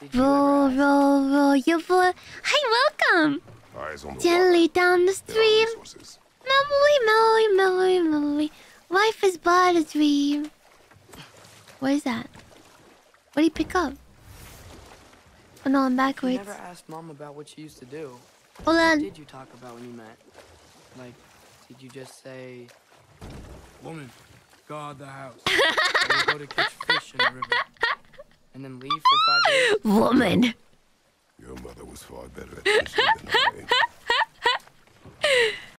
Did you ever Roll, roll, roll your boat. Hi, welcome. Eyes on the Gently down the water. There are stream. resources. Memory, memory, memory, memory. Life is but a dream. What is that? What do you pick up? Oh no, I'm You backwards. never asked mom about what she used to do. Hold What on. did you talk about when you met? Like, did you just say, Woman, guard the house. we go to catch fish in the river, and then leave for five days? Woman. Your mother was far better at fishing than